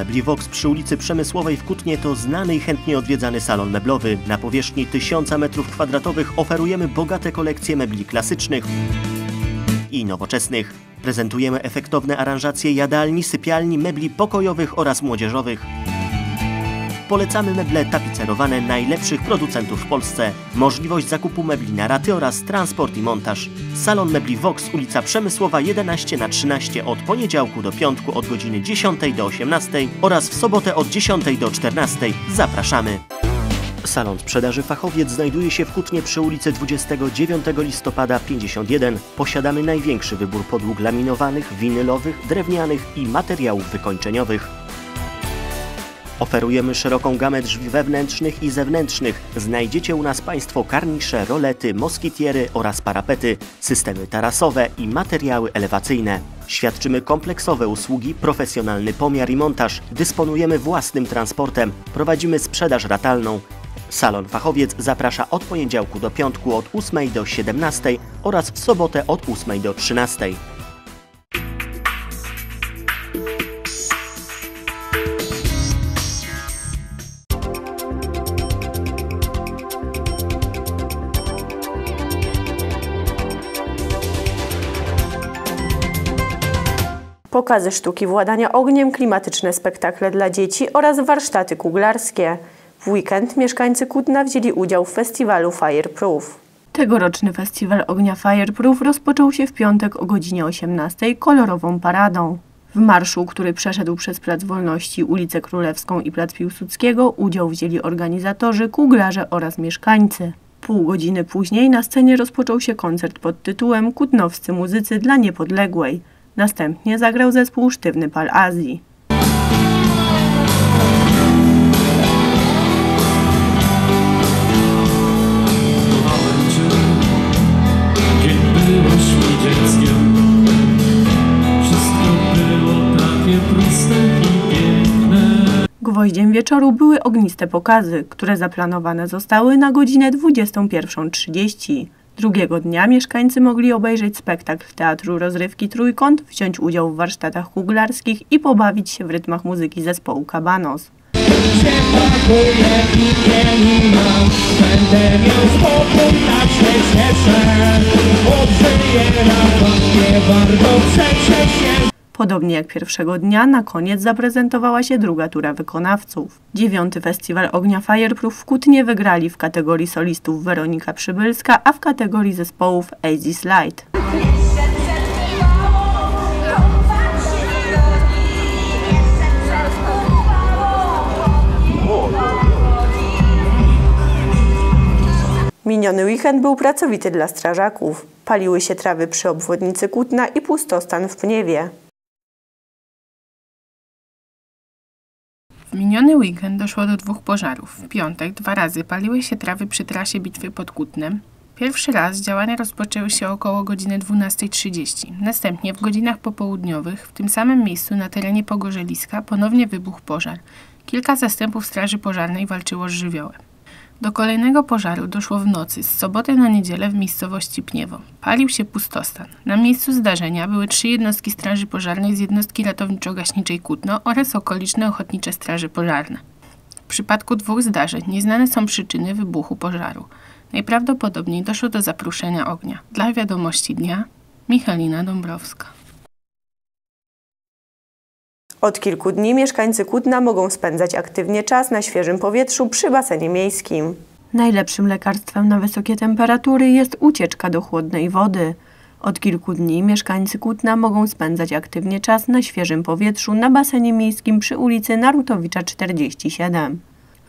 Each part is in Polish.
Mebli Vox przy ulicy Przemysłowej w Kutnie to znany i chętnie odwiedzany salon meblowy. Na powierzchni 1000 m2 oferujemy bogate kolekcje mebli klasycznych i nowoczesnych. Prezentujemy efektowne aranżacje jadalni, sypialni, mebli pokojowych oraz młodzieżowych. Polecamy meble tapicerowane najlepszych producentów w Polsce. Możliwość zakupu mebli na raty oraz transport i montaż. Salon Mebli Vox, ulica Przemysłowa 11 na 13 od poniedziałku do piątku od godziny 10 do 18 oraz w sobotę od 10 do 14. Zapraszamy! Salon sprzedaży Fachowiec znajduje się w Kutnie przy ulicy 29 listopada 51. Posiadamy największy wybór podłóg laminowanych, winylowych, drewnianych i materiałów wykończeniowych. Oferujemy szeroką gamę drzwi wewnętrznych i zewnętrznych. Znajdziecie u nas Państwo karnisze, rolety, moskitiery oraz parapety, systemy tarasowe i materiały elewacyjne. Świadczymy kompleksowe usługi, profesjonalny pomiar i montaż. Dysponujemy własnym transportem. Prowadzimy sprzedaż ratalną. Salon Fachowiec zaprasza od poniedziałku do piątku od 8 do 17 oraz w sobotę od 8 do 13. Pokazy sztuki władania ogniem, klimatyczne spektakle dla dzieci oraz warsztaty kuglarskie. W weekend mieszkańcy Kutna wzięli udział w festiwalu Fireproof. Tegoroczny festiwal ognia Fireproof rozpoczął się w piątek o godzinie 18 kolorową paradą. W marszu, który przeszedł przez Plac Wolności, ulicę Królewską i Plac Piłsudskiego, udział wzięli organizatorzy, kuglarze oraz mieszkańcy. Pół godziny później na scenie rozpoczął się koncert pod tytułem Kutnowscy muzycy dla niepodległej. Następnie zagrał zespół Sztywny Pal Azji. Gwoździem wieczoru były ogniste pokazy, które zaplanowane zostały na godzinę 21.30. Drugiego dnia mieszkańcy mogli obejrzeć spektakl Teatru Rozrywki Trójkąt, wziąć udział w warsztatach kuglarskich i pobawić się w rytmach muzyki zespołu się Podobnie jak pierwszego dnia, na koniec zaprezentowała się druga tura wykonawców. Dziewiąty festiwal ognia Fireproof w Kutnie wygrali w kategorii solistów Weronika Przybylska, a w kategorii zespołów Easy Slide. Miniony weekend był pracowity dla strażaków. Paliły się trawy przy obwodnicy Kutna i pustostan w Pniewie. W miniony weekend doszło do dwóch pożarów. W piątek dwa razy paliły się trawy przy trasie bitwy pod Kutnem. Pierwszy raz działania rozpoczęły się około godziny 12.30. Następnie w godzinach popołudniowych w tym samym miejscu na terenie Pogorzeliska ponownie wybuchł pożar. Kilka zastępów straży pożarnej walczyło z żywiołem. Do kolejnego pożaru doszło w nocy z soboty na niedzielę w miejscowości Pniewo. Palił się pustostan. Na miejscu zdarzenia były trzy jednostki straży pożarnej z jednostki ratowniczo-gaśniczej Kutno oraz okoliczne ochotnicze straże pożarne. W przypadku dwóch zdarzeń nieznane są przyczyny wybuchu pożaru. Najprawdopodobniej doszło do zapruszenia ognia. Dla wiadomości dnia Michalina Dąbrowska. Od kilku dni mieszkańcy Kutna mogą spędzać aktywnie czas na świeżym powietrzu przy basenie miejskim. Najlepszym lekarstwem na wysokie temperatury jest ucieczka do chłodnej wody. Od kilku dni mieszkańcy Kutna mogą spędzać aktywnie czas na świeżym powietrzu na basenie miejskim przy ulicy Narutowicza 47.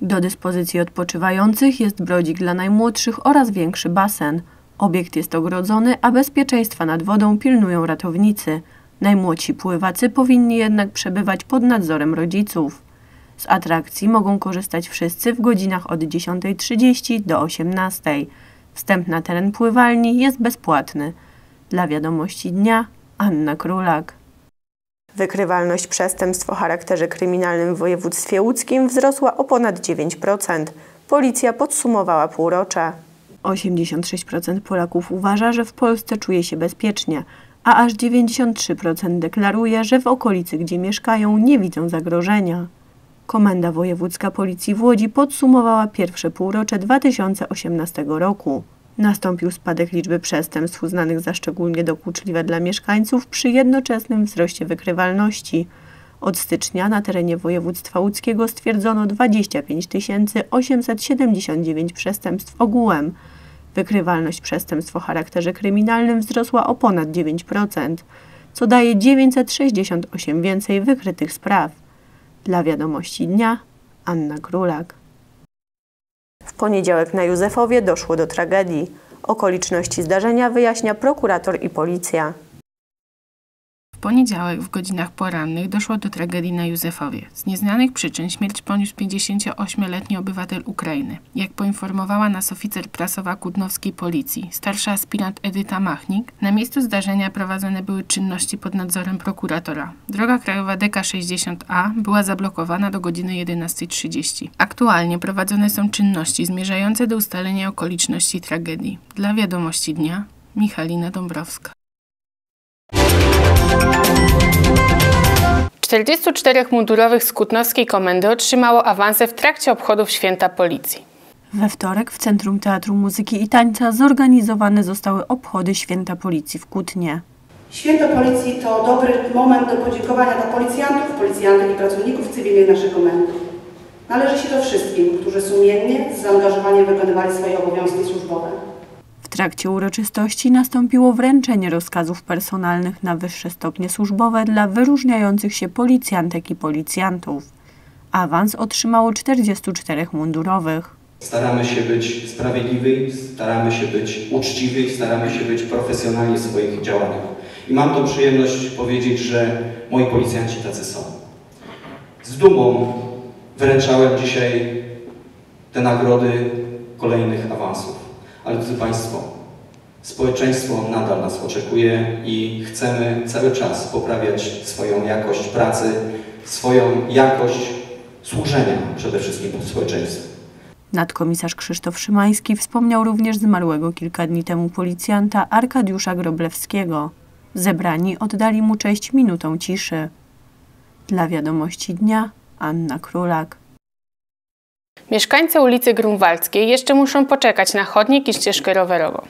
Do dyspozycji odpoczywających jest brodzik dla najmłodszych oraz większy basen. Obiekt jest ogrodzony, a bezpieczeństwa nad wodą pilnują ratownicy. Najmłodsi pływacy powinni jednak przebywać pod nadzorem rodziców. Z atrakcji mogą korzystać wszyscy w godzinach od 10.30 do 18.00. Wstęp na teren pływalni jest bezpłatny. Dla wiadomości dnia Anna Królak. Wykrywalność przestępstw o charakterze kryminalnym w województwie łódzkim wzrosła o ponad 9%. Policja podsumowała półrocze. 86% Polaków uważa, że w Polsce czuje się bezpiecznie, a aż 93% deklaruje, że w okolicy, gdzie mieszkają, nie widzą zagrożenia. Komenda Wojewódzka Policji w Łodzi podsumowała pierwsze półrocze 2018 roku. Nastąpił spadek liczby przestępstw uznanych za szczególnie dokuczliwe dla mieszkańców przy jednoczesnym wzroście wykrywalności. Od stycznia na terenie województwa łódzkiego stwierdzono 25 879 przestępstw ogółem. Wykrywalność przestępstw o charakterze kryminalnym wzrosła o ponad 9%, co daje 968 więcej wykrytych spraw. Dla wiadomości dnia Anna Królak. W poniedziałek na Józefowie doszło do tragedii. Okoliczności zdarzenia wyjaśnia prokurator i policja. Poniedziałek w godzinach porannych doszło do tragedii na Józefowie. Z nieznanych przyczyn śmierć poniósł 58-letni obywatel Ukrainy. Jak poinformowała nas oficer prasowa Kudnowskiej Policji, starsza aspirant Edyta Machnik, na miejscu zdarzenia prowadzone były czynności pod nadzorem prokuratora. Droga krajowa DK60A była zablokowana do godziny 11.30. Aktualnie prowadzone są czynności zmierzające do ustalenia okoliczności tragedii. Dla wiadomości dnia Michalina Dąbrowska. 44 mundurowych z Kutnowskiej Komendy otrzymało awanse w trakcie obchodów Święta Policji. We wtorek w Centrum Teatru Muzyki i Tańca zorganizowane zostały obchody Święta Policji w Kutnie. Święto Policji to dobry moment do podziękowania dla policjantów, policjantek i pracowników cywilnych naszej komendy. Należy się to wszystkim, którzy sumiennie, z zaangażowaniem wykonywali swoje obowiązki służbowe. Trakcie uroczystości nastąpiło wręczenie rozkazów personalnych na wyższe stopnie służbowe dla wyróżniających się policjantek i policjantów. Awans otrzymało 44 mundurowych. Staramy się być sprawiedliwi, staramy się być uczciwi, staramy się być profesjonalni w swoich działaniach. I mam tą przyjemność powiedzieć, że moi policjanci tacy są. Z dumą wręczałem dzisiaj te nagrody kolejnych awansów. Ale drodzy Państwo, społeczeństwo nadal nas oczekuje i chcemy cały czas poprawiać swoją jakość pracy, swoją jakość służenia przede wszystkim społeczeństwu. Nadkomisarz Krzysztof Szymański wspomniał również zmarłego kilka dni temu policjanta Arkadiusza Groblewskiego. Zebrani oddali mu cześć minutą ciszy. Dla wiadomości dnia Anna Królak. Mieszkańcy ulicy Grunwaldzkiej jeszcze muszą poczekać na chodnik i ścieżkę rowerową.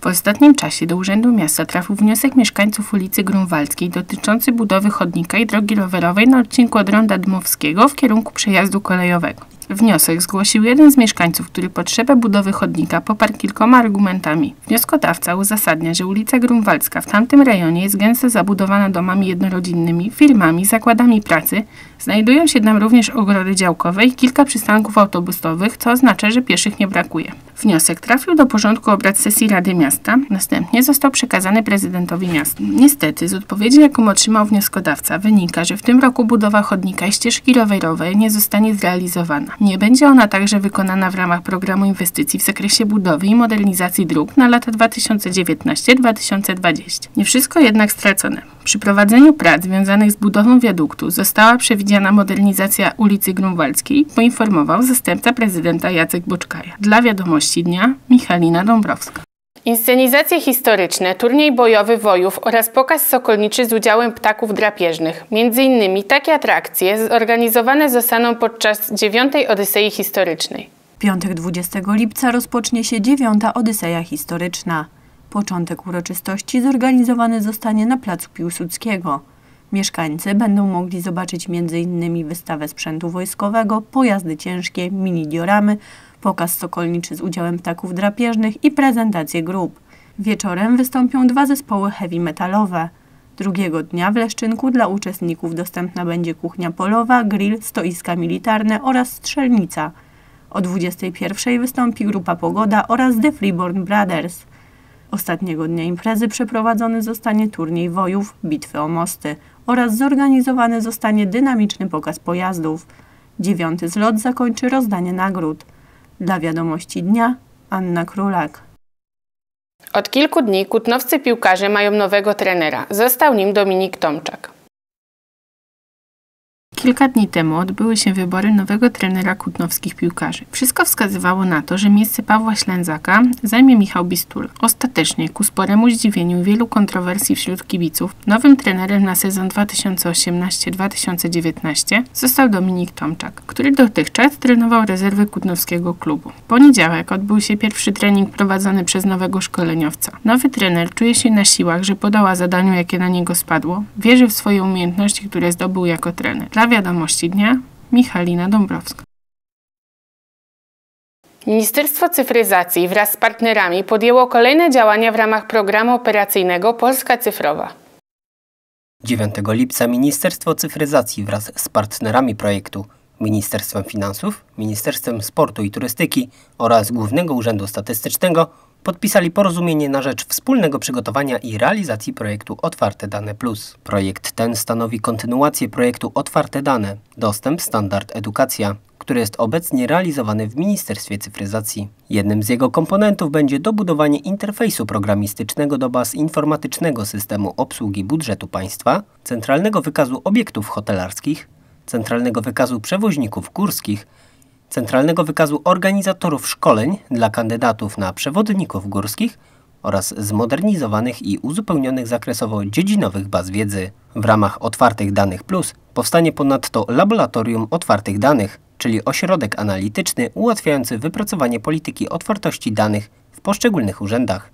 W ostatnim czasie do Urzędu Miasta trafił wniosek mieszkańców ulicy Grunwaldzkiej dotyczący budowy chodnika i drogi rowerowej na odcinku od Ronda Dmowskiego w kierunku przejazdu kolejowego. Wniosek zgłosił jeden z mieszkańców, który potrzebę budowy chodnika poparł kilkoma argumentami. Wnioskodawca uzasadnia, że ulica Grunwaldzka w tamtym rejonie jest gęsto zabudowana domami jednorodzinnymi, firmami, zakładami pracy, znajdują się tam również ogrody działkowe i kilka przystanków autobusowych, co oznacza, że pieszych nie brakuje. Wniosek trafił do porządku obrad sesji Rady Miasta, następnie został przekazany prezydentowi miasta. Niestety, z odpowiedzi, jaką otrzymał wnioskodawca, wynika, że w tym roku budowa chodnika i ścieżki rowerowej nie zostanie zrealizowana. Nie będzie ona także wykonana w ramach programu inwestycji w zakresie budowy i modernizacji dróg na lata 2019-2020. Nie wszystko jednak stracone. Przy prowadzeniu prac związanych z budową wiaduktu została przewidziana modernizacja ulicy Grunwaldzkiej, poinformował zastępca prezydenta Jacek Boczkaja. Dla wiadomości dnia Michalina Dąbrowska. Inscenizacje historyczne, turniej bojowy wojów oraz pokaz sokolniczy z udziałem ptaków drapieżnych. Między innymi takie atrakcje zorganizowane zostaną podczas dziewiątej Odysei Historycznej. W piątek 20 lipca rozpocznie się dziewiąta Odyseja Historyczna. Początek uroczystości zorganizowany zostanie na Placu Piłsudskiego. Mieszkańcy będą mogli zobaczyć m.in. wystawę sprzętu wojskowego, pojazdy ciężkie, mini-dioramy, pokaz sokolniczy z udziałem ptaków drapieżnych i prezentację grup. Wieczorem wystąpią dwa zespoły heavy metalowe. Drugiego dnia w Leszczynku dla uczestników dostępna będzie kuchnia polowa, grill, stoiska militarne oraz strzelnica. O 21 wystąpi grupa Pogoda oraz The Freeborn Brothers. Ostatniego dnia imprezy przeprowadzony zostanie turniej wojów, bitwy o mosty oraz zorganizowany zostanie dynamiczny pokaz pojazdów. Dziewiąty zlot zakończy rozdanie nagród. Dla wiadomości dnia Anna Królak. Od kilku dni kutnowscy piłkarze mają nowego trenera. Został nim Dominik Tomczak. Kilka dni temu odbyły się wybory nowego trenera kutnowskich piłkarzy. Wszystko wskazywało na to, że miejsce Pawła Ślęzaka zajmie Michał Bistul. Ostatecznie, ku sporemu zdziwieniu wielu kontrowersji wśród kibiców, nowym trenerem na sezon 2018-2019 został Dominik Tomczak, który dotychczas trenował rezerwy kutnowskiego klubu. W poniedziałek odbył się pierwszy trening prowadzony przez nowego szkoleniowca. Nowy trener czuje się na siłach, że podoła zadaniu, jakie na niego spadło. Wierzy w swoje umiejętności, które zdobył jako trener. Wiadomości dnia Michalina Dąbrowska. Ministerstwo Cyfryzacji wraz z partnerami podjęło kolejne działania w ramach programu operacyjnego Polska Cyfrowa. 9 lipca Ministerstwo Cyfryzacji wraz z partnerami projektu Ministerstwem Finansów, Ministerstwem Sportu i Turystyki oraz Głównego Urzędu Statystycznego podpisali porozumienie na rzecz wspólnego przygotowania i realizacji projektu Otwarte Dane Plus. Projekt ten stanowi kontynuację projektu Otwarte Dane Dostęp Standard Edukacja, który jest obecnie realizowany w Ministerstwie Cyfryzacji. Jednym z jego komponentów będzie dobudowanie interfejsu programistycznego do baz informatycznego systemu obsługi budżetu państwa, centralnego wykazu obiektów hotelarskich, centralnego wykazu przewoźników górskich, centralnego wykazu organizatorów szkoleń dla kandydatów na przewodników górskich oraz zmodernizowanych i uzupełnionych zakresowo dziedzinowych baz wiedzy. W ramach Otwartych Danych Plus powstanie ponadto Laboratorium Otwartych Danych, czyli ośrodek analityczny ułatwiający wypracowanie polityki otwartości danych w poszczególnych urzędach.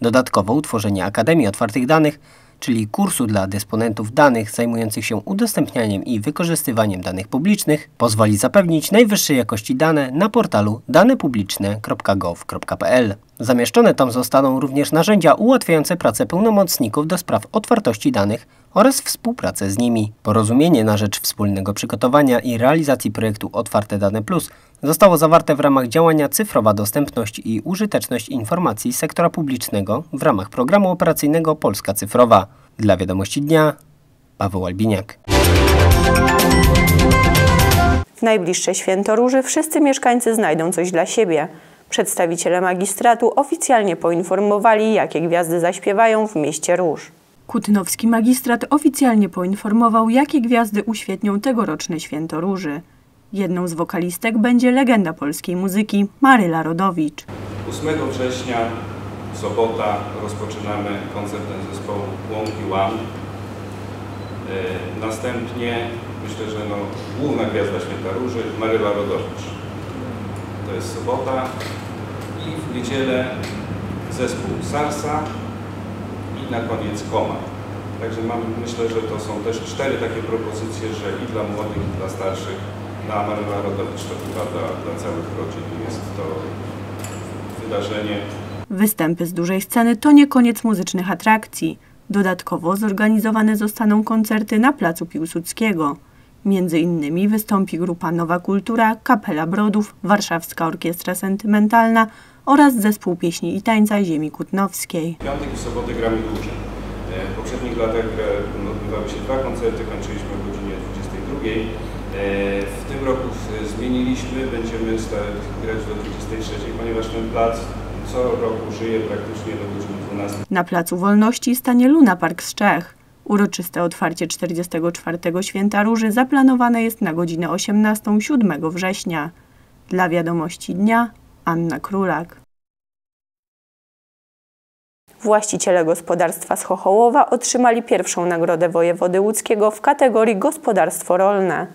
Dodatkowo utworzenie Akademii Otwartych Danych, czyli kursu dla dysponentów danych zajmujących się udostępnianiem i wykorzystywaniem danych publicznych, pozwoli zapewnić najwyższej jakości dane na portalu danepubliczne.gov.pl. Zamieszczone tam zostaną również narzędzia ułatwiające pracę pełnomocników do spraw otwartości danych oraz współpracę z nimi. Porozumienie na rzecz wspólnego przygotowania i realizacji projektu Otwarte Dane Plus zostało zawarte w ramach działania Cyfrowa Dostępność i Użyteczność Informacji Sektora Publicznego w ramach programu operacyjnego Polska Cyfrowa. Dla Wiadomości Dnia Paweł Albiniak. W najbliższe święto Róży wszyscy mieszkańcy znajdą coś dla siebie. Przedstawiciele magistratu oficjalnie poinformowali, jakie gwiazdy zaśpiewają w mieście Róż. Kutnowski magistrat oficjalnie poinformował, jakie gwiazdy uświetnią tegoroczne święto Róży. Jedną z wokalistek będzie legenda polskiej muzyki Maryla Rodowicz. 8 września, sobota, rozpoczynamy koncertem zespołu Łąki Łam. E, Następnie myślę, że no, główna gwiazda Święta Róży, Maryla Rodowicz. To jest sobota i w niedzielę zespół Sarsa i na koniec Koma. Także mam, myślę, że to są też cztery takie propozycje, że i dla młodych, i dla starszych, na Maryla Rodowicz to chyba dla, dla całych rodzin jest to wydarzenie. Występy z dużej sceny to nie koniec muzycznych atrakcji. Dodatkowo zorganizowane zostaną koncerty na Placu Piłsudskiego. Między innymi wystąpi grupa Nowa Kultura, Kapela Brodów, Warszawska Orkiestra Sentymentalna oraz Zespół Pieśni i Tańca Ziemi Kutnowskiej. Piątek i sobotę gramy dłużej. E, W poprzednich latach e, odbywały się dwa koncerty, kończyliśmy o godzinie 22. E, W tym roku zmieniliśmy, będziemy grać do 23, ponieważ ten plac co roku żyje praktycznie do godziny 12. Na Placu Wolności stanie Luna Park z Czech. Uroczyste otwarcie 44. Święta Róży zaplanowane jest na godzinę 18 7 września. Dla wiadomości dnia Anna Królak. Właściciele gospodarstwa z Chochołowa otrzymali pierwszą nagrodę wojewody łódzkiego w kategorii gospodarstwo rolne.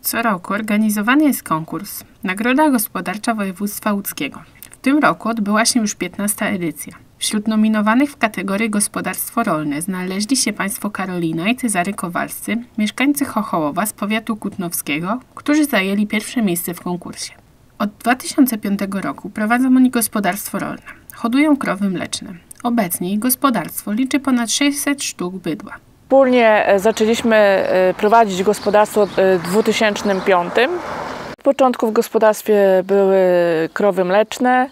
Co roku organizowany jest konkurs Nagroda Gospodarcza Województwa Łódzkiego. W tym roku odbyła się już 15 edycja. Wśród nominowanych w kategorii gospodarstwo rolne znaleźli się państwo Karolina i Cezary Kowalscy, mieszkańcy Chochołowa z powiatu kutnowskiego, którzy zajęli pierwsze miejsce w konkursie. Od 2005 roku prowadzą oni gospodarstwo rolne. Hodują krowy mleczne. Obecnie gospodarstwo liczy ponad 600 sztuk bydła. Wspólnie e, zaczęliśmy e, prowadzić gospodarstwo e, w 2005. W początku w gospodarstwie były krowy mleczne.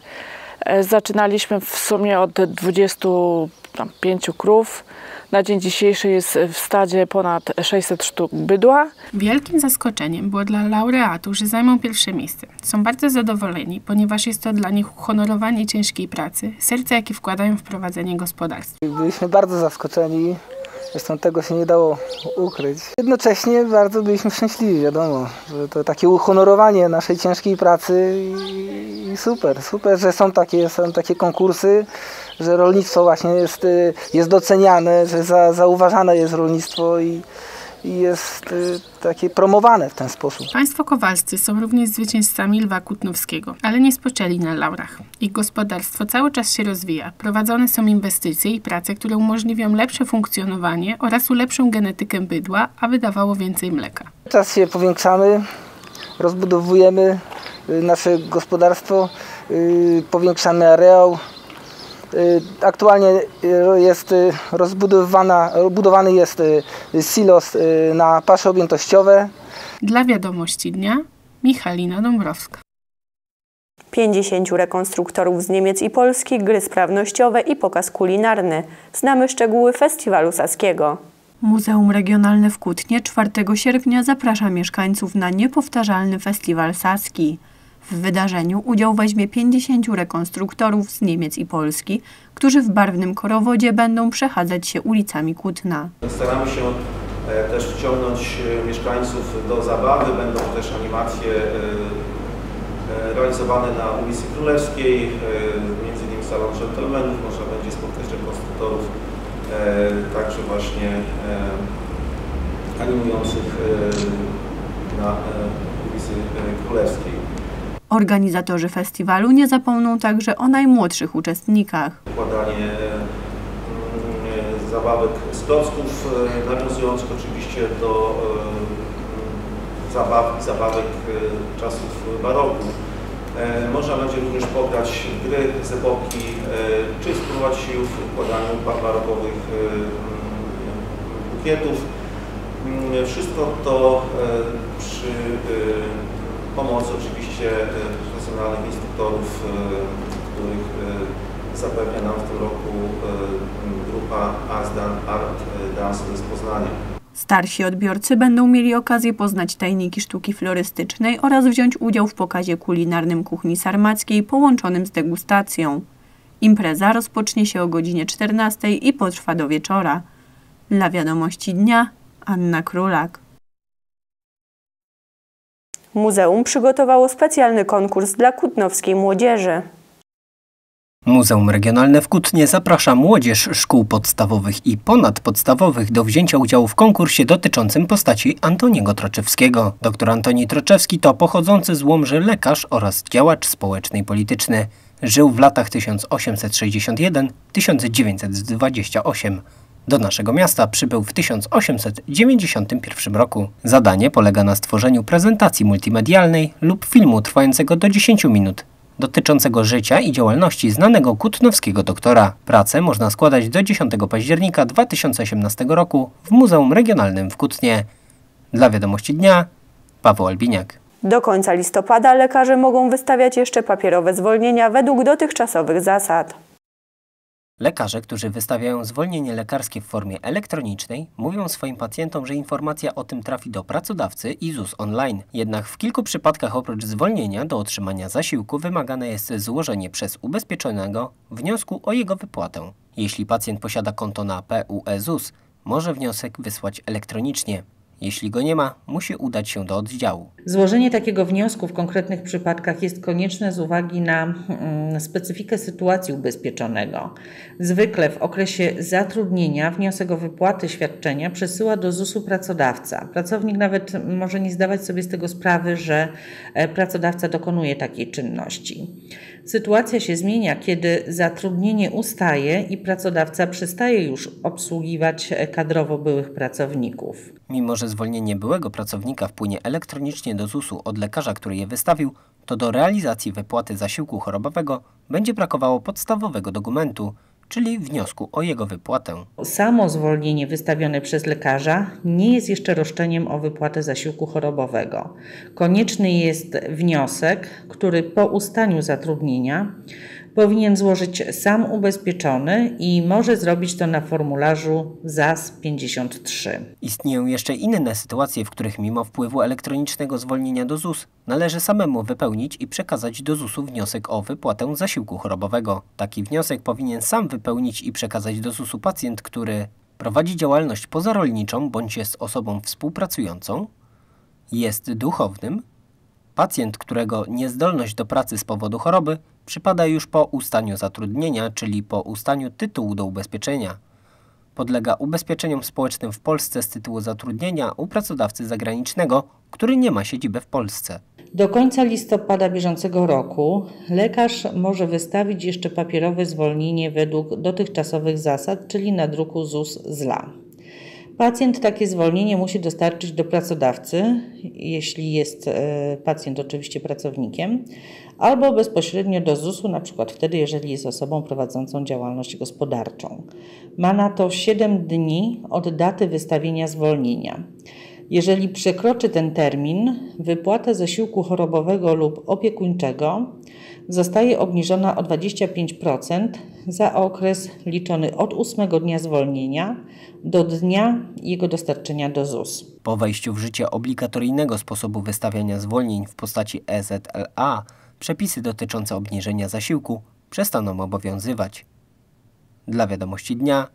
Zaczynaliśmy w sumie od 25 krów. Na dzień dzisiejszy jest w stadzie ponad 600 sztuk bydła. Wielkim zaskoczeniem było dla laureatów, że zajmą pierwsze miejsce. Są bardzo zadowoleni, ponieważ jest to dla nich uhonorowanie ciężkiej pracy, serca, jakie wkładają w prowadzenie gospodarstwa. Byliśmy bardzo zaskoczeni. Zresztą tego się nie dało ukryć. Jednocześnie bardzo byliśmy szczęśliwi, wiadomo, że to takie uhonorowanie naszej ciężkiej pracy i, i super, super, że są takie, są takie konkursy, że rolnictwo właśnie jest, y, jest doceniane, że za, zauważane jest rolnictwo i, i jest y, takie promowane w ten sposób. Państwo Kowalscy są również zwycięzcami Lwa Kutnowskiego, ale nie spoczęli na laurach. Ich gospodarstwo cały czas się rozwija. Prowadzone są inwestycje i prace, które umożliwią lepsze funkcjonowanie oraz ulepszą genetykę bydła, a wydawało więcej mleka. Czas się powiększamy, rozbudowujemy y, nasze gospodarstwo, powiększamy areał. Y, Aktualnie y, jest y, rozbudowana, budowany jest silos na pasze objętościowe. Dla wiadomości dnia Michalina Dąbrowska. 50 rekonstruktorów z Niemiec i Polski, gry sprawnościowe i pokaz kulinarny. Znamy szczegóły festiwalu saskiego. Muzeum Regionalne w Kutnie 4 sierpnia zaprasza mieszkańców na niepowtarzalny festiwal saski. W wydarzeniu udział weźmie 50 rekonstruktorów z Niemiec i Polski, którzy w barwnym korowodzie będą przechadzać się ulicami Kutna. Staramy się e, też wciągnąć e, mieszkańców do zabawy. Będą też animacje e, realizowane na ulicy Królewskiej, między innymi salon dżentelmenów. Można będzie spotkać rekonstruktorów, także właśnie animujących na e, ulicy e, Królewskiej. Organizatorzy festiwalu nie zapomną także o najmłodszych uczestnikach. Układanie mm, e, zabawek z klocków, e, nawiązujących oczywiście do e, zabaw, zabawek e, czasów baroku. E, Można będzie również pograć gry z epoki, e, czy spróbować sił w układaniu ba- barokowych e, mm, bukietów. Mm, Wszystko to e, przy e, pomocy oczywiście e, profesjonalnych instruktorów, e, których e, zapewnia nam w tym roku grupa Asdan Art Dance z Poznania. Starsi odbiorcy będą mieli okazję poznać tajniki sztuki florystycznej oraz wziąć udział w pokazie kulinarnym kuchni sarmackiej połączonym z degustacją. Impreza rozpocznie się o godzinie 14 i potrwa do wieczora. Dla wiadomości dnia Anna Królak. Muzeum przygotowało specjalny konkurs dla kutnowskiej młodzieży. Muzeum Regionalne w Kutnie zaprasza młodzież szkół podstawowych i ponadpodstawowych do wzięcia udziału w konkursie dotyczącym postaci Antoniego Troczewskiego. Dr Antoni Troczewski to pochodzący z Łomży lekarz oraz działacz społeczny i polityczny. Żył w latach 1861-1928. Do naszego miasta przybył w 1891 roku. Zadanie polega na stworzeniu prezentacji multimedialnej lub filmu trwającego do 10 minut dotyczącego życia i działalności znanego kutnowskiego doktora. Pracę można składać do 10 października 2018 roku w Muzeum Regionalnym w Kutnie. Dla wiadomości dnia Paweł Albiniak. Do końca listopada lekarze mogą wystawiać jeszcze papierowe zwolnienia według dotychczasowych zasad. Lekarze, którzy wystawiają zwolnienie lekarskie w formie elektronicznej, mówią swoim pacjentom, że informacja o tym trafi do pracodawcy i ZUS online. Jednak w kilku przypadkach oprócz zwolnienia do otrzymania zasiłku wymagane jest złożenie przez ubezpieczonego wniosku o jego wypłatę. Jeśli pacjent posiada konto na PUE ZUS, może wniosek wysłać elektronicznie. Jeśli go nie ma, musi udać się do oddziału. Złożenie takiego wniosku w konkretnych przypadkach jest konieczne z uwagi na mm, specyfikę sytuacji ubezpieczonego. Zwykle w okresie zatrudnienia wniosek o wypłatę świadczenia przesyła do ZUS-u pracodawca. Pracownik nawet może nie zdawać sobie z tego sprawy, że e, pracodawca dokonuje takiej czynności. Sytuacja się zmienia, kiedy zatrudnienie ustaje i pracodawca przestaje już obsługiwać e, kadrowo byłych pracowników. Mimo, że zwolnienie byłego pracownika wpłynie elektronicznie do ZUS-u od lekarza, który je wystawił, to do realizacji wypłaty zasiłku chorobowego będzie brakowało podstawowego dokumentu, czyli wniosku o jego wypłatę. Samo zwolnienie wystawione przez lekarza nie jest jeszcze roszczeniem o wypłatę zasiłku chorobowego. Konieczny jest wniosek, który po ustaniu zatrudnienia powinien złożyć sam ubezpieczony i może zrobić to na formularzu ZAS 53. Istnieją jeszcze inne sytuacje, w których mimo wpływu elektronicznego zwolnienia do ZUS należy samemu wypełnić i przekazać do ZUS-u wniosek o wypłatę zasiłku chorobowego. Taki wniosek powinien sam wypełnić i przekazać do ZUS-u pacjent, który prowadzi działalność pozarolniczą bądź jest osobą współpracującą, jest duchownym, pacjent, którego niezdolność do pracy z powodu choroby przypada już po ustaniu zatrudnienia, czyli po ustaniu tytułu do ubezpieczenia. Podlega ubezpieczeniom społecznym w Polsce z tytułu zatrudnienia u pracodawcy zagranicznego, który nie ma siedziby w Polsce. Do końca listopada bieżącego roku lekarz może wystawić jeszcze papierowe zwolnienie według dotychczasowych zasad, czyli na druku ZUS ZLA. Pacjent takie zwolnienie musi dostarczyć do pracodawcy, jeśli jest e, pacjent oczywiście pracownikiem, albo bezpośrednio do ZUS-u, na przykład wtedy, jeżeli jest osobą prowadzącą działalność gospodarczą. Ma na to 7 dni od daty wystawienia zwolnienia. Jeżeli przekroczy ten termin, wypłata zasiłku chorobowego lub opiekuńczego zostaje obniżona o 25% za okres liczony od 8 dnia zwolnienia do dnia jego dostarczenia do ZUS. Po wejściu w życie obligatoryjnego sposobu wystawiania zwolnień w postaci EZLA, przepisy dotyczące obniżenia zasiłku przestaną obowiązywać. Dla wiadomości dnia,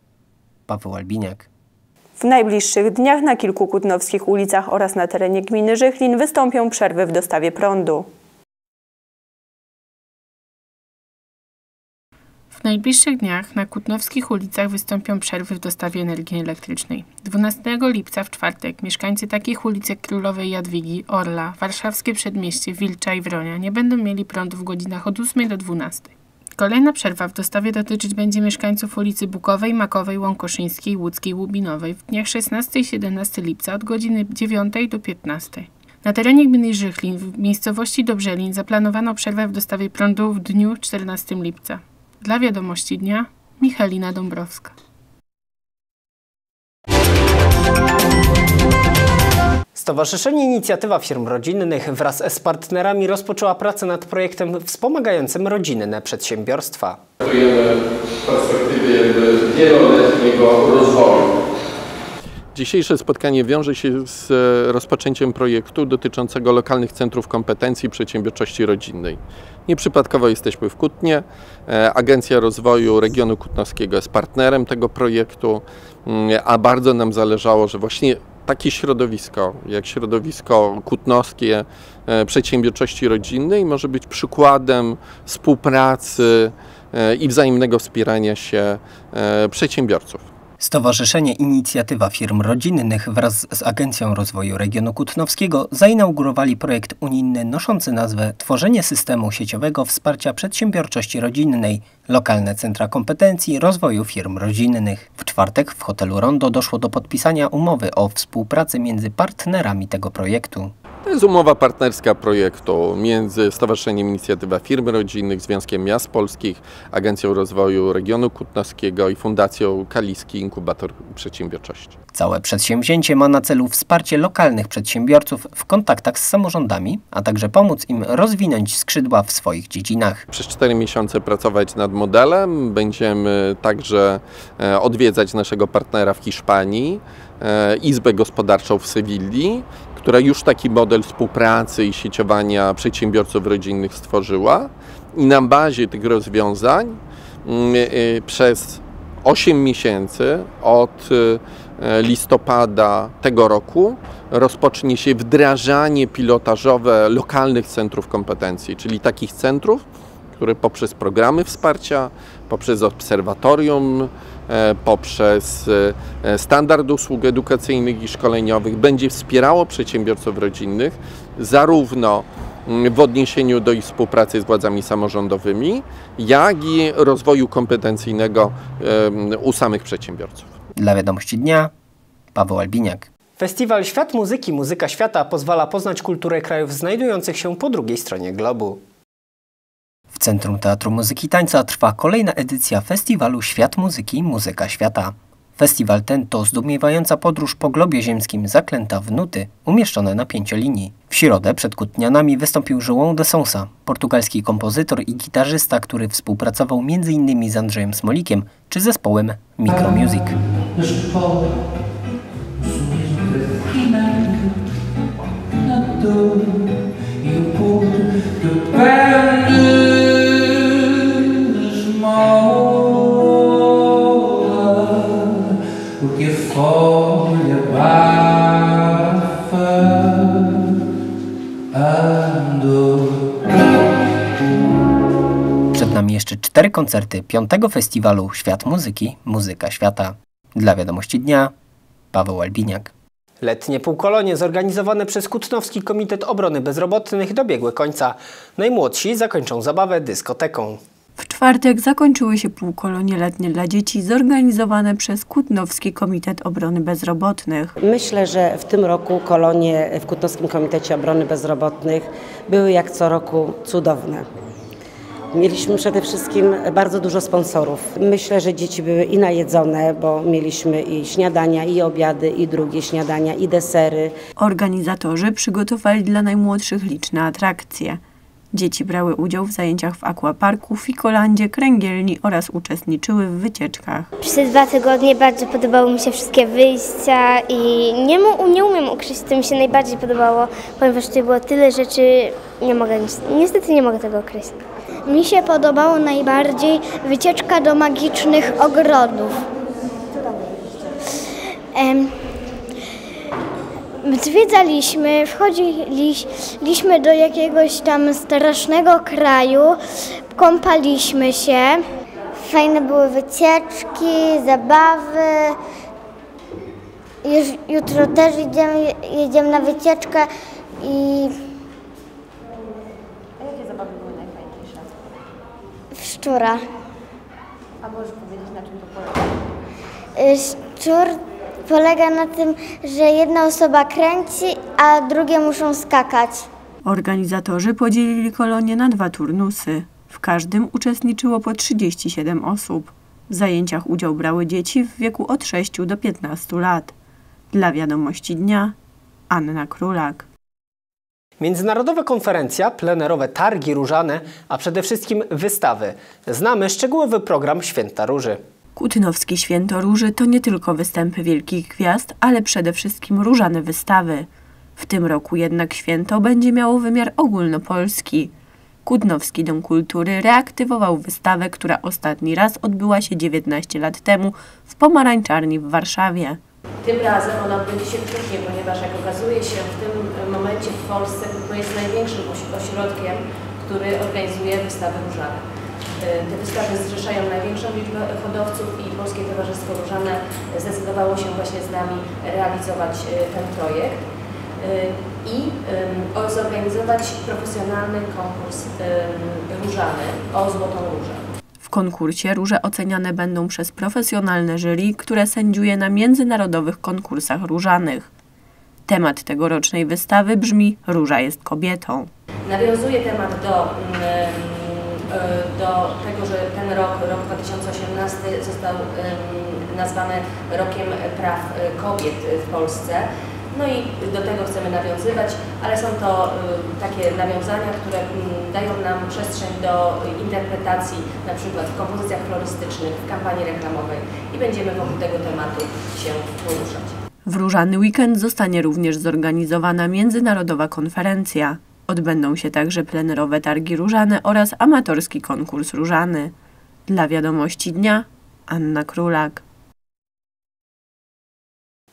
Paweł Albiniak. W najbliższych dniach na kilku kutnowskich ulicach oraz na terenie gminy Żychlin wystąpią przerwy w dostawie prądu. W najbliższych dniach na kutnowskich ulicach wystąpią przerwy w dostawie energii elektrycznej. 12 lipca w czwartek mieszkańcy takich ulic jak Królowej Jadwigi, Orla, Warszawskie Przedmieście, Wilcza i Wronia nie będą mieli prądu w godzinach od 8 do 12. Kolejna przerwa w dostawie dotyczyć będzie mieszkańców ulicy Bukowej, Makowej, Łąkoszyńskiej, Łódzkiej, Łubinowej w dniach 16 i 17 lipca od godziny 9 do 15. Na terenie gminy Żychlin w miejscowości Dobrzelin zaplanowano przerwę w dostawie prądu w dniu 14 lipca. Dla wiadomości dnia Michalina Dąbrowska. Stowarzyszenie Inicjatywa Firm Rodzinnych wraz z partnerami rozpoczęła pracę nad projektem wspomagającym rodzinne przedsiębiorstwa. Pracujemy w perspektywie wieloletniego rozwoju. Dzisiejsze spotkanie wiąże się z rozpoczęciem projektu dotyczącego lokalnych centrów kompetencji przedsiębiorczości rodzinnej. Nieprzypadkowo jesteśmy w Kutnie. E, Agencja Rozwoju Regionu Kutnowskiego jest partnerem tego projektu, mm, a bardzo nam zależało, że właśnie takie środowisko, jak środowisko kutnowskie e, przedsiębiorczości rodzinnej, może być przykładem współpracy e, i wzajemnego wspierania się przedsiębiorców. Stowarzyszenie Inicjatywa Firm Rodzinnych wraz z Agencją Rozwoju Regionu Kutnowskiego zainaugurowali projekt unijny noszący nazwę Tworzenie systemu sieciowego wsparcia przedsiębiorczości rodzinnej Lokalne Centra Kompetencji Rozwoju Firm Rodzinnych. W czwartek w hotelu Rondo doszło do podpisania umowy o współpracy między partnerami tego projektu. To jest umowa partnerska projektu między Stowarzyszeniem Inicjatywa Firm Rodzinnych, Związkiem Miast Polskich, Agencją Rozwoju Regionu Kutnowskiego i Fundacją Kaliski Inkubator Przedsiębiorczości. Całe przedsięwzięcie ma na celu wsparcie lokalnych przedsiębiorców w kontaktach z samorządami, a także pomóc im rozwinąć skrzydła w swoich dziedzinach. Przez cztery miesiące pracować nad modelem. Będziemy także e, odwiedzać naszego partnera w Hiszpanii, e, Izbę Gospodarczą w Sewilli, która już taki model współpracy i sieciowania przedsiębiorców rodzinnych stworzyła. I na bazie tych rozwiązań mm, e, przez 8 miesięcy od e, listopada tego roku rozpocznie się wdrażanie pilotażowe lokalnych centrów kompetencji, czyli takich centrów, które poprzez programy wsparcia, poprzez obserwatorium, poprzez e, standard usług edukacyjnych i szkoleniowych będzie wspierało przedsiębiorców rodzinnych zarówno mm, w odniesieniu do ich współpracy z władzami samorządowymi, jak i rozwoju kompetencyjnego u samych przedsiębiorców. Dla wiadomości dnia Paweł Albiniak. Festiwal Świat Muzyki Muzyka Świata pozwala poznać kulturę krajów znajdujących się po drugiej stronie globu. W Centrum Teatru Muzyki i Tańca trwa kolejna edycja festiwalu Świat Muzyki Muzyka Świata. Festiwal ten to zdumiewająca podróż po globie ziemskim zaklęta w nuty umieszczone na pięciolinii. W środę przed Kutnianami wystąpił João de Sousa, portugalski kompozytor i gitarzysta, który współpracował m.in. z Andrzejem Smolikiem czy zespołem Micromusic. Porque cztery koncerty piątego festiwalu Świat Muzyki, Muzyka Świata. Dla wiadomości dnia, Paweł Albiniak. Letnie półkolonie zorganizowane przez Kutnowski Komitet Obrony Bezrobotnych dobiegły końca. Najmłodsi zakończą zabawę dyskoteką. W czwartek zakończyły się półkolonie letnie dla dzieci zorganizowane przez Kutnowski Komitet Obrony Bezrobotnych. Myślę, że w tym roku kolonie w Kutnowskim Komitecie Obrony Bezrobotnych były jak co roku cudowne. Mieliśmy przede wszystkim bardzo dużo sponsorów. Myślę, że dzieci były i najedzone, bo mieliśmy i śniadania, i obiady, i drugie śniadania, i desery. Organizatorzy przygotowali dla najmłodszych liczne atrakcje. Dzieci brały udział w zajęciach w aquaparku, fikolandzie, kręgielni oraz uczestniczyły w wycieczkach. Przez te dwa tygodnie bardzo podobały mi się wszystkie wyjścia i nie, mu, nie umiem określić, co mi się najbardziej podobało, ponieważ tutaj było tyle rzeczy, nie mogę, niestety nie mogę tego określić. Mi się podobało najbardziej wycieczka do magicznych ogrodów. Em, Zwiedzaliśmy, wchodziliśmy do jakiegoś tam strasznego kraju, kąpaliśmy się. Fajne były wycieczki, zabawy. Już, jutro też jedziemy, jedziemy na wycieczkę i Jakie zabawy były najfajniejsze? w szczura. A możesz powiedzieć, na czym to polega? Y, Szczur polega na tym, że jedna osoba kręci, a drugie muszą skakać. Organizatorzy podzielili kolonie na dwa turnusy. W każdym uczestniczyło po 37 osób. W zajęciach udział brały dzieci w wieku od 6 do 15 lat. Dla wiadomości dnia Anna Królak. Międzynarodowa konferencja, plenerowe targi różane, a przede wszystkim wystawy. Znamy szczegółowy program Święta Róży. Kutynowskie Święto Róży to nie tylko występy wielkich gwiazd, ale przede wszystkim różane wystawy. W tym roku jednak święto będzie miało wymiar ogólnopolski. Kutnowski Dom Kultury reaktywował wystawę, która ostatni raz odbyła się 19 lat temu w Pomarańczarni w Warszawie. Tym razem ona odbędzie się w ponieważ jak okazuje się w tym momencie w Polsce Kutno jest największym ośrodkiem, który organizuje wystawy różane. Y, Te wystawy zrzeszają największą liczbę hodowców i Polskie Towarzystwo Różane zdecydowało się właśnie z nami realizować y, ten projekt y, i zorganizować profesjonalny konkurs różany o Złotą Różę. W konkursie róże oceniane będą przez profesjonalne jury, które sędziuje na międzynarodowych konkursach różanych. Temat tegorocznej wystawy brzmi Róża jest kobietą. Nawiązuje temat do, mm, y, do tego, że ten rok, rok 2018 został ym, nazwany Rokiem Praw y, Kobiet w Polsce. No i do tego chcemy nawiązywać, ale są to y, takie nawiązania, które mm, dają nam przestrzeń do interpretacji na przykład w kompozycjach florystycznych, w kampanii reklamowej i będziemy wokół tego tematu się poruszać. W Różany Weekend zostanie również zorganizowana międzynarodowa konferencja. Odbędą się także plenerowe targi różane oraz amatorski konkurs różany. Dla wiadomości dnia Anna Królak.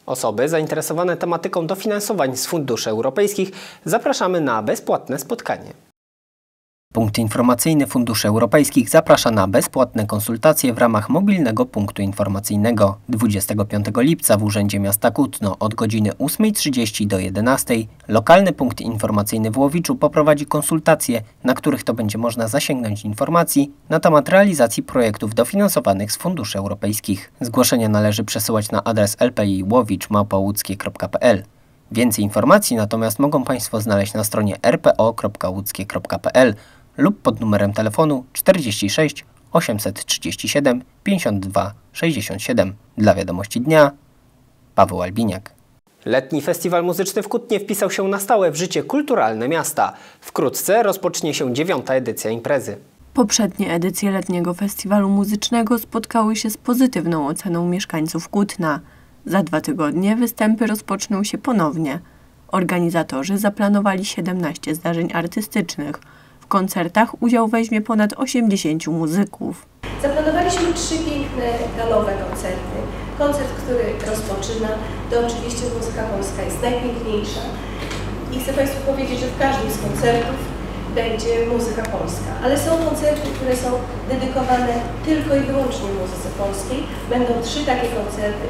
Osoby zainteresowane tematyką dofinansowań z funduszy europejskich zapraszamy na bezpłatne spotkanie. Punkt informacyjny Funduszy Europejskich zaprasza na bezpłatne konsultacje w ramach mobilnego punktu informacyjnego 25 lipca w Urzędzie Miasta Kutno od godziny 8.30 do 11.00. Lokalny punkt informacyjny w Łowiczu poprowadzi konsultacje, na których to będzie można zasięgnąć informacji na temat realizacji projektów dofinansowanych z funduszy europejskich. Zgłoszenia należy przesyłać na adres lpiłowicz.małpołuckie.pl. Więcej informacji natomiast mogą Państwo znaleźć na stronie rpo.łódzkie.pl lub pod numerem telefonu 46 837 52 67. Dla wiadomości dnia Paweł Albiniak. Letni Festiwal Muzyczny w Kutnie wpisał się na stałe w życie kulturalne miasta. Wkrótce rozpocznie się dziewiąta edycja imprezy. Poprzednie edycje letniego festiwalu muzycznego spotkały się z pozytywną oceną mieszkańców Kutna. Za dwa tygodnie występy rozpoczną się ponownie. Organizatorzy zaplanowali 17 zdarzeń artystycznych. W koncertach udział weźmie ponad 80 muzyków. Zaplanowaliśmy trzy piękne galowe koncerty. Koncert, który rozpoczyna, to oczywiście muzyka polska jest najpiękniejsza. I chcę Państwu powiedzieć, że w każdym z koncertów będzie muzyka polska, ale są koncerty, które są dedykowane tylko i wyłącznie muzyce polskiej. Będą trzy takie koncerty.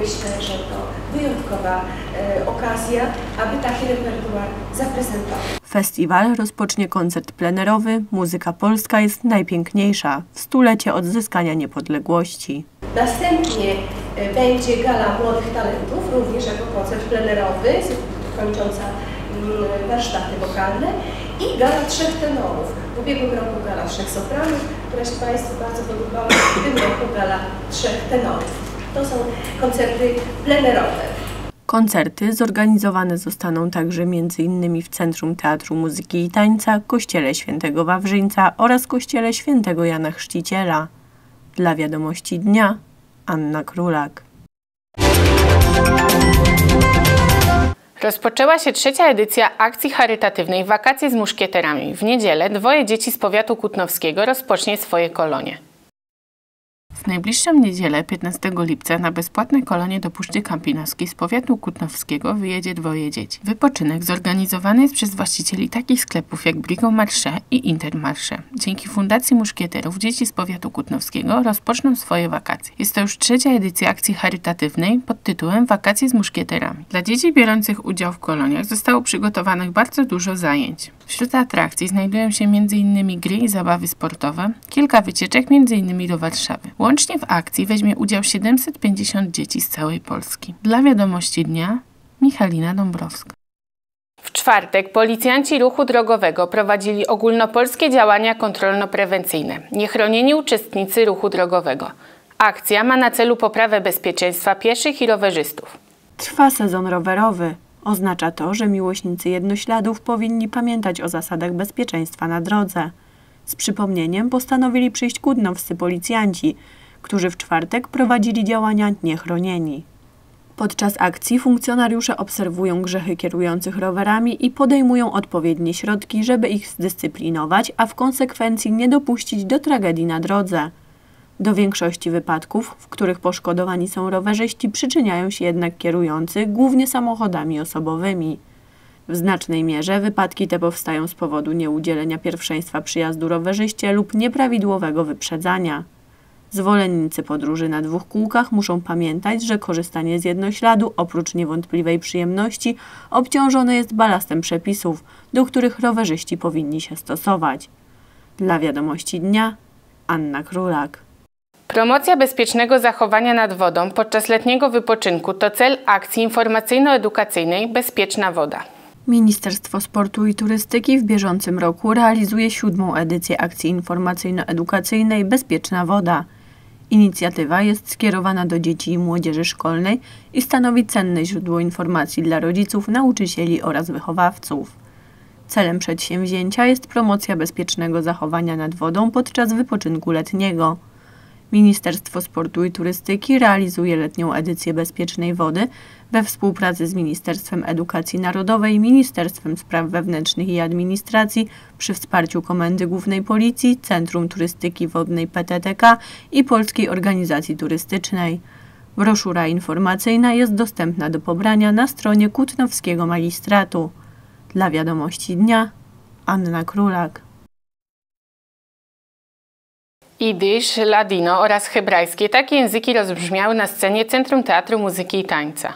Myślę, że to wyjątkowa e, okazja, aby taki repertuar zaprezentować. Festiwal rozpocznie koncert plenerowy Muzyka Polska jest najpiękniejsza w stulecie odzyskania niepodległości. Następnie e, będzie Gala Młodych Talentów, również jako koncert plenerowy, kończąca mm, warsztaty wokalne i Gala Trzech Tenorów. W ubiegłym roku Gala Trzech Sopranów, która się Państwu bardzo podobała, w tym roku Gala Trzech Tenorów. To są koncerty plenerowe. Koncerty zorganizowane zostaną także m.in. w Centrum Teatru Muzyki i Tańca, Kościele Świętego Wawrzyńca oraz Kościele Świętego Jana Chrzciciela. Dla wiadomości dnia Anna Królak. Rozpoczęła się trzecia edycja akcji charytatywnej Wakacje z muszkieterami. W niedzielę dwoje dzieci z powiatu kutnowskiego rozpocznie swoje kolonie. W najbliższą niedzielę, 15 lipca, na bezpłatne kolonie do Puszczy Kampinoskiej z powiatu kutnowskiego wyjedzie dwoje dzieci. Wypoczynek zorganizowany jest przez właścicieli takich sklepów jak Brigo Marché i Intermarché. Dzięki Fundacji Muszkieterów dzieci z powiatu kutnowskiego rozpoczną swoje wakacje. Jest to już trzecia edycja akcji charytatywnej pod tytułem Wakacje z muszkieterami. Dla dzieci biorących udział w koloniach zostało przygotowanych bardzo dużo zajęć. Wśród atrakcji znajdują się m.in. gry i zabawy sportowe, kilka wycieczek m.in. do Warszawy. Łącznie w akcji weźmie udział 750 dzieci z całej Polski. Dla wiadomości dnia Michalina Dąbrowska. W czwartek policjanci ruchu drogowego prowadzili ogólnopolskie działania kontrolno-prewencyjne. Niechronieni uczestnicy ruchu drogowego. Akcja ma na celu poprawę bezpieczeństwa pieszych i rowerzystów. Trwa sezon rowerowy. Oznacza to, że miłośnicy jednośladów powinni pamiętać o zasadach bezpieczeństwa na drodze. Z przypomnieniem postanowili przyjść kudnowscy policjanci, którzy w czwartek prowadzili działania niechronieni. Podczas akcji funkcjonariusze obserwują grzechy kierujących rowerami i podejmują odpowiednie środki, żeby ich zdyscyplinować, a w konsekwencji nie dopuścić do tragedii na drodze. Do większości wypadków, w których poszkodowani są rowerzyści, przyczyniają się jednak kierujący, głównie samochodami osobowymi. W znacznej mierze wypadki te powstają z powodu nieudzielenia pierwszeństwa przyjazdu rowerzyście lub nieprawidłowego wyprzedzania. Zwolennicy podróży na dwóch kółkach muszą pamiętać, że korzystanie z jednośladu, oprócz niewątpliwej przyjemności, obciążone jest balastem przepisów, do których rowerzyści powinni się stosować. Dla wiadomości dnia Anna Królak. Promocja bezpiecznego zachowania nad wodą podczas letniego wypoczynku to cel akcji informacyjno-edukacyjnej Bezpieczna Woda. Ministerstwo Sportu i Turystyki w bieżącym roku realizuje siódmą edycję akcji informacyjno-edukacyjnej Bezpieczna Woda. Inicjatywa jest skierowana do dzieci i młodzieży szkolnej i stanowi cenne źródło informacji dla rodziców, nauczycieli oraz wychowawców. Celem przedsięwzięcia jest promocja bezpiecznego zachowania nad wodą podczas wypoczynku letniego. Ministerstwo Sportu i Turystyki realizuje letnią edycję Bezpiecznej Wody we współpracy z Ministerstwem Edukacji Narodowej, Ministerstwem Spraw Wewnętrznych i Administracji przy wsparciu Komendy Głównej Policji, Centrum Turystyki Wodnej PTTK i Polskiej Organizacji Turystycznej. Broszura informacyjna jest dostępna do pobrania na stronie Kutnowskiego Magistratu. Dla wiadomości dnia Anna Królak. Idysz, ladino oraz hebrajskie takie języki rozbrzmiały na scenie Centrum Teatru Muzyki i Tańca.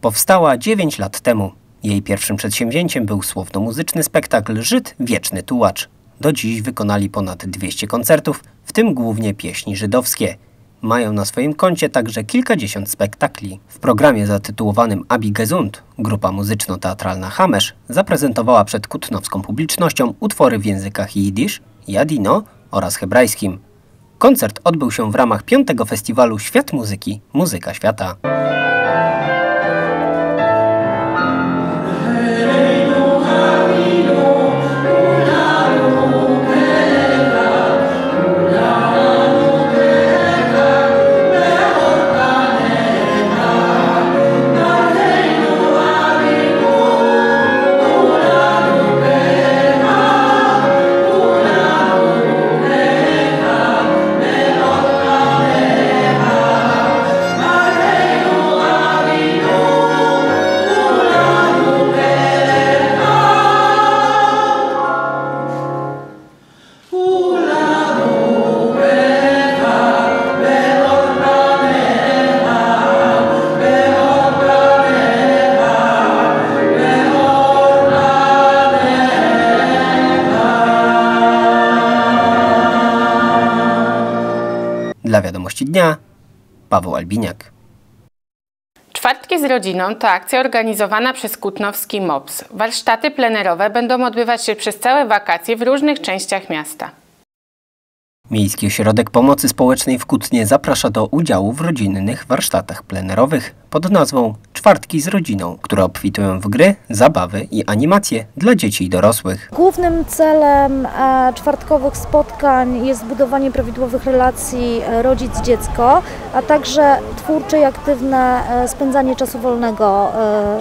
Powstała 9 lat temu. Jej pierwszym przedsięwzięciem był słowno-muzyczny spektakl Żyd Wieczny Tułacz. Do dziś wykonali ponad 200 koncertów, w tym głównie pieśni żydowskie. Mają na swoim koncie także kilkadziesiąt spektakli. W programie zatytułowanym Abi Gesund grupa muzyczno-teatralna Hamesz zaprezentowała przed kutnowską publicznością utwory w językach jidysz, jadino oraz hebrajskim. Koncert odbył się w ramach piątego festiwalu Świat Muzyki Muzyka Świata. Albiniak. Czwartki z rodziną to akcja organizowana przez Kutnowski MOPS. Warsztaty plenerowe będą odbywać się przez całe wakacje w różnych częściach miasta. Miejski Ośrodek Pomocy Społecznej w Kutnie zaprasza do udziału w rodzinnych warsztatach plenerowych pod nazwą Czwartki z rodziną, które obfitują w gry, zabawy i animacje dla dzieci i dorosłych. Głównym celem e, czwartkowych spotkań jest budowanie prawidłowych relacji e, rodzic-dziecko, a także twórcze i aktywne e, spędzanie czasu wolnego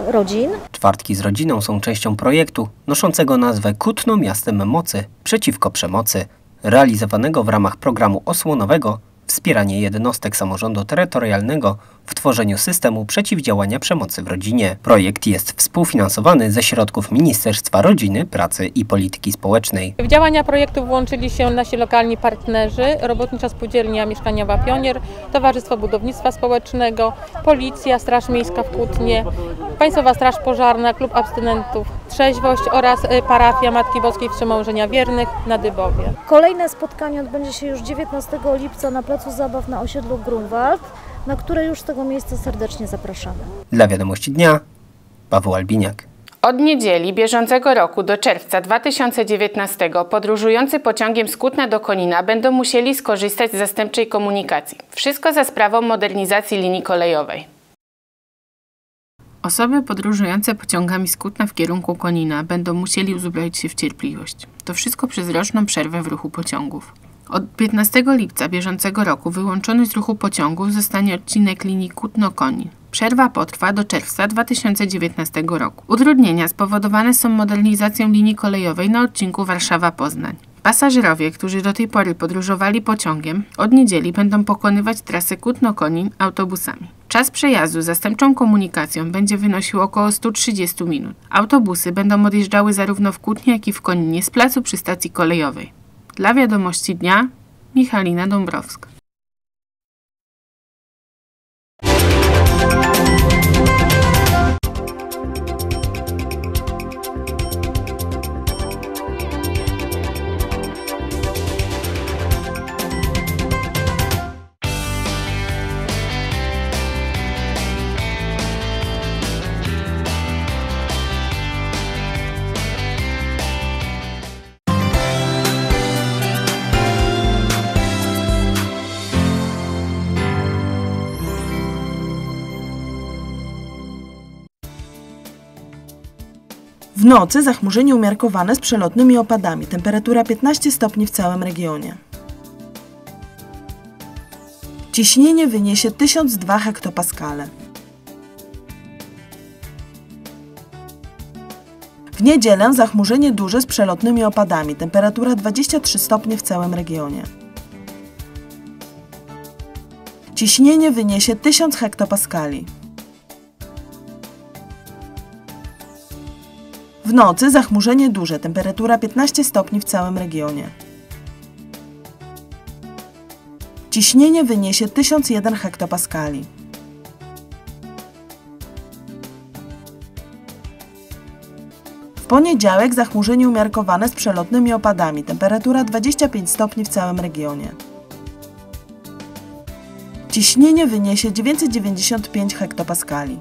rodzin. Czwartki z rodziną są częścią projektu noszącego nazwę Kutno Miastem Mocy przeciwko przemocy, realizowanego w ramach programu osłonowego Wspieranie jednostek samorządu terytorialnego w tworzeniu systemu przeciwdziałania przemocy w rodzinie. Projekt jest współfinansowany ze środków Ministerstwa Rodziny, Pracy i Polityki Społecznej. W działania projektu włączyli się nasi lokalni partnerzy, Robotnicza Spółdzielnia Mieszkaniowa Pionier, Towarzystwo Budownictwa Społecznego, Policja, Straż Miejska w Kutnie, Państwowa Straż Pożarna, Klub Abstynentów Trzeźwość oraz y, Parafia Matki Boskiej Wstrzymołżenia Wiernych na Dybowie. Kolejne spotkanie odbędzie się już 19 lipca na Placu Zabaw na osiedlu Grunwald, na które już z tego miejsca serdecznie zapraszamy. Dla wiadomości dnia Paweł Albiniak. Od niedzieli bieżącego roku do czerwca 2019 podróżujący pociągiem z Kutna do Konina będą musieli skorzystać z zastępczej komunikacji. Wszystko za sprawą modernizacji linii kolejowej. Osoby podróżujące pociągami z Kutna w kierunku Konina będą musieli uzbroić się w cierpliwość. To wszystko przez roczną przerwę w ruchu pociągów. Od 15 lipca bieżącego roku wyłączony z ruchu pociągów zostanie odcinek linii Kutno-Konin. Przerwa potrwa do czerwca 2019 roku. Utrudnienia spowodowane są modernizacją linii kolejowej na odcinku Warszawa-Poznań. Pasażerowie, którzy do tej pory podróżowali pociągiem, od niedzieli będą pokonywać trasę Kutno-Konin autobusami. Czas przejazdu zastępczą komunikacją będzie wynosił około 130 minut. Autobusy będą odjeżdżały zarówno w Kutnie, jak i w Koninie z placu przy stacji kolejowej. Dla wiadomości dnia Michalina Dąbrowska. Nocy zachmurzenie umiarkowane z przelotnymi opadami. Temperatura 15 stopni w całym regionie. Ciśnienie wyniesie 1002 hektopaskale. W niedzielę zachmurzenie duże z przelotnymi opadami. Temperatura 23 stopnie w całym regionie. Ciśnienie wyniesie 1000 hektopaskali. W nocy zachmurzenie duże, temperatura 15 stopni w całym regionie. Ciśnienie wyniesie 1001 hektopaskali. W poniedziałek zachmurzenie umiarkowane z przelotnymi opadami, temperatura 25 stopni w całym regionie. Ciśnienie wyniesie 995 hektopaskali.